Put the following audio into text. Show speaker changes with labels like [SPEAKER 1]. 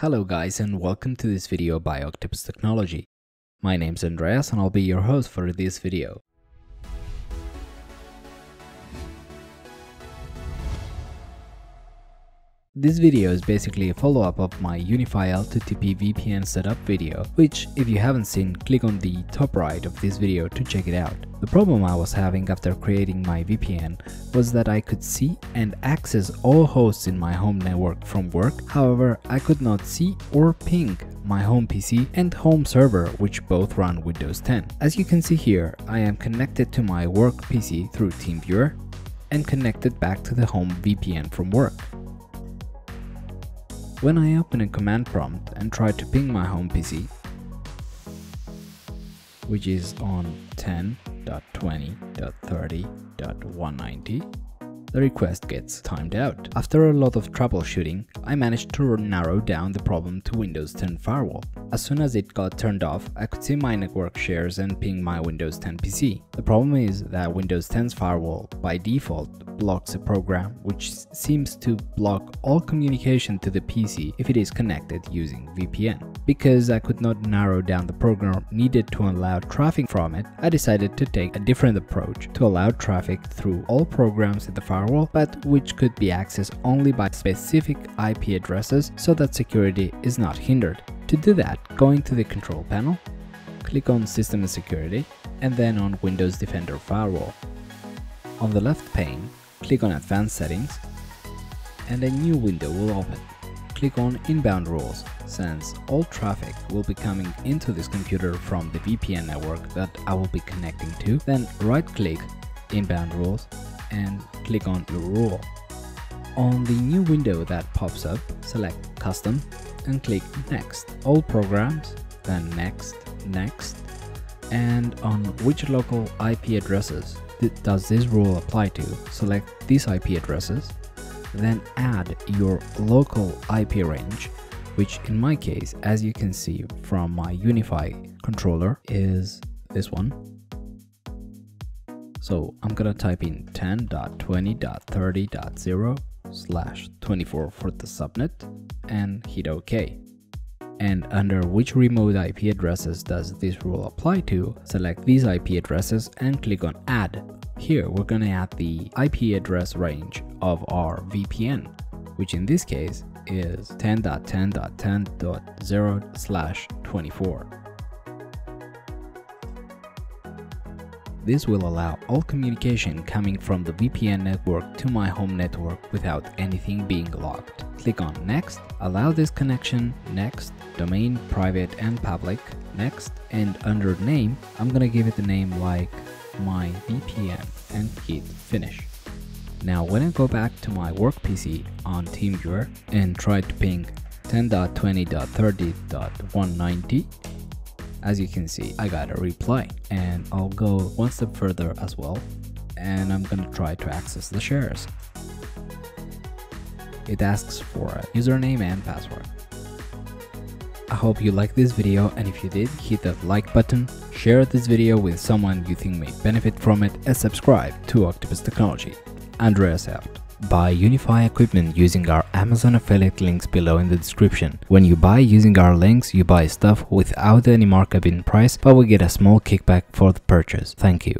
[SPEAKER 1] Hello guys and welcome to this video by Octopus Technology. My name's Andreas and I'll be your host for this video. This video is basically a follow-up of my UniFi L2TP VPN setup video, which if you haven't seen, click on the top right of this video to check it out. The problem I was having after creating my VPN was that I could see and access all hosts in my home network from work, however I could not see or ping my home PC and home server which both run Windows 10. As you can see here, I am connected to my work PC through TeamViewer and connected back to the home VPN from work. When I open a command prompt and try to ping my home PC, which is on 10.20.30.190, the request gets timed out. After a lot of troubleshooting, I managed to narrow down the problem to Windows 10 Firewall. As soon as it got turned off, I could see my network shares and ping my Windows 10 PC. The problem is that Windows 10's firewall, by default, blocks a program which seems to block all communication to the PC if it is connected using VPN. Because I could not narrow down the program needed to allow traffic from it, I decided to take a different approach to allow traffic through all programs in the firewall but which could be accessed only by specific IP addresses so that security is not hindered. To do that, go into the control panel, click on System and Security, and then on Windows Defender Firewall. On the left pane, click on Advanced Settings, and a new window will open. Click on Inbound Rules, since all traffic will be coming into this computer from the VPN network that I will be connecting to. Then right-click Inbound Rules and click on your rule. On the new window that pops up, select Custom and click Next. All programs, then Next, Next, and on which local IP addresses does this rule apply to, select these IP addresses, then add your local IP range, which in my case, as you can see from my UniFi controller, is this one. So I'm gonna type in 10.20.30.0 slash 24 for the subnet and hit OK. And under which remote IP addresses does this rule apply to, select these IP addresses and click on add. Here we're gonna add the IP address range of our VPN, which in this case is 10.10.10.0 slash 24. This will allow all communication coming from the VPN network to my home network without anything being locked. Click on Next, allow this connection, Next, domain, private and public, Next, and under name, I'm gonna give it a name like my VPN and hit Finish. Now when I go back to my work PC on TeamViewer and try to ping 10.20.30.190, as you can see, I got a reply and I'll go one step further as well and I'm gonna try to access the shares. It asks for a username and password. I hope you liked this video and if you did, hit that like button, share this video with someone you think may benefit from it and subscribe to Octopus Technology. Andreas out. Buy UniFi equipment using our Amazon affiliate links below in the description. When you buy using our links, you buy stuff without any markup in price, but we get a small kickback for the purchase. Thank you.